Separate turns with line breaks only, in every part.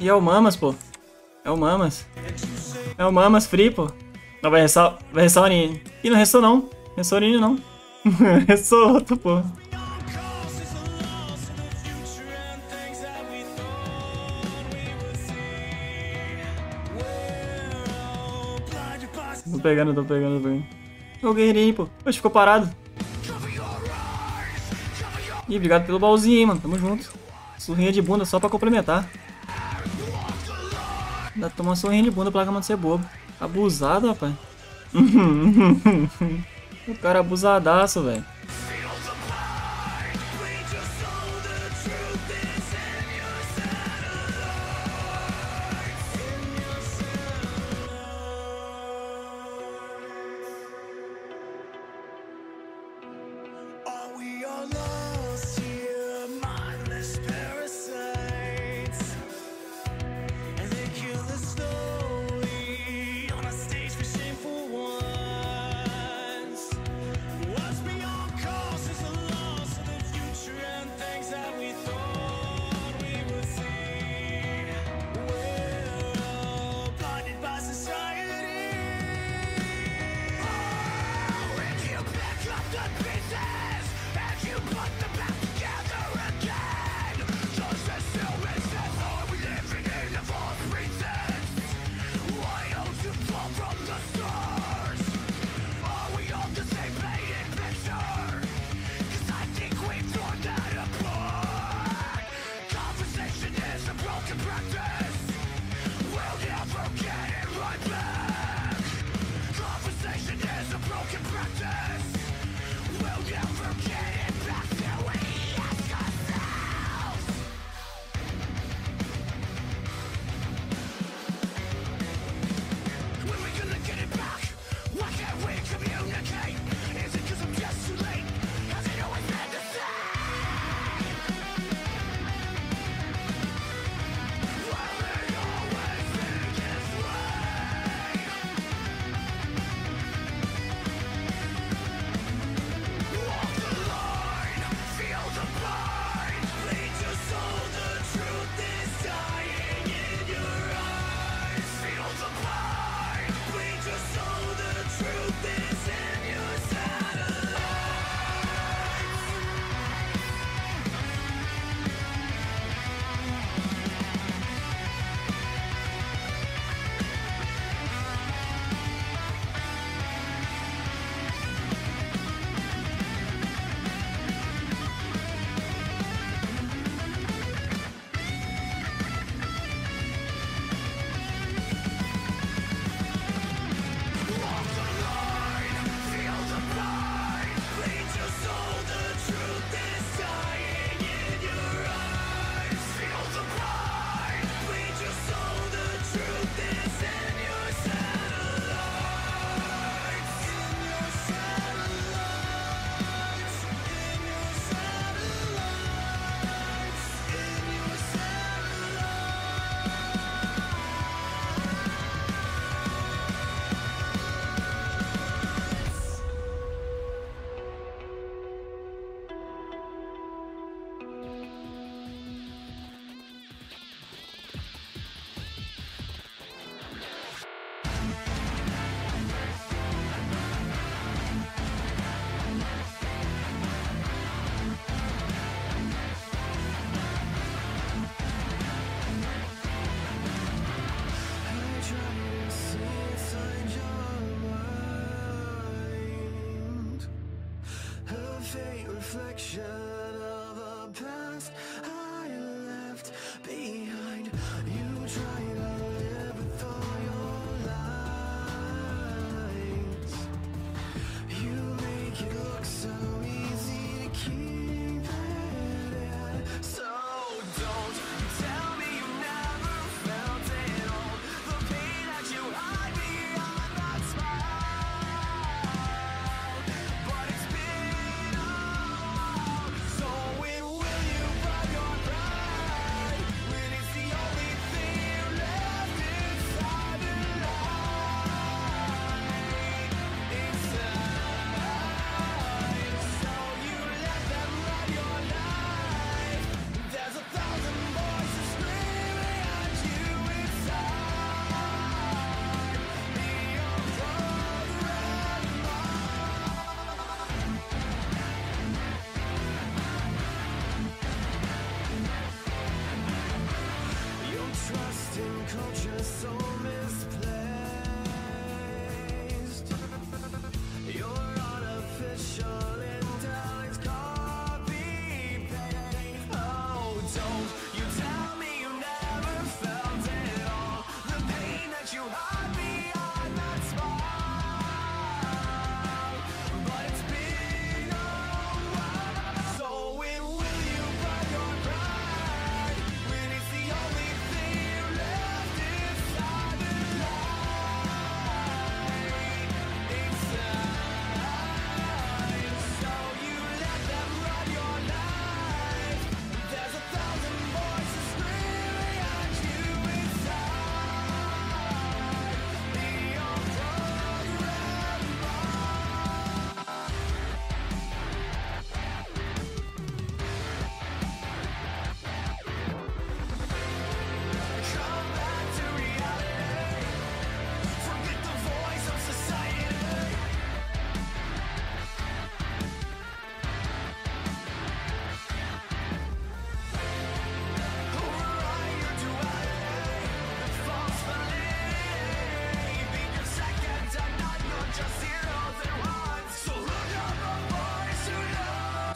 E é o Mamas, pô. É o Mamas. É o Mamas Free, pô. Não, vai restar, vai restar o Aline. Ih, não restou não. Restou o Aline não. restou outro, pô. Tô pegando, tô pegando, tô pegando. Ô, guerreirinho, pô. Poxa, ficou parado. Ih, obrigado pelo baúzinho, hein, mano. Tamo junto. Surrinha de bunda só pra complementar. Ainda toma uma surrinha de bunda pra cama de ser bobo. Abusado, rapaz. o cara abusadaço, velho.
faint reflection Culture so misplaced.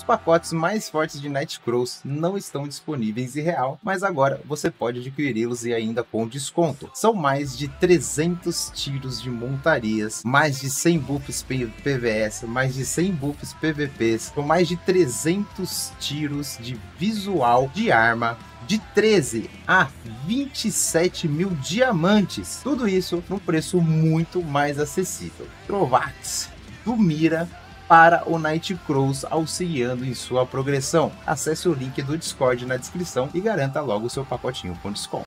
Pacotes mais fortes de Nightcrawls não estão disponíveis em real, mas agora você pode adquiri-los e ainda com desconto. São mais de 300 tiros de montarias, mais de 100 buffs PVS, mais de 100 buffs PVPs, com mais de 300 tiros de visual de arma, de 13 a 27 mil diamantes. Tudo isso num preço muito mais acessível. Trovax do Mira para o Nightcrawls auxiliando em sua progressão. Acesse o link do Discord na descrição e garanta logo seu pacotinho com desconto.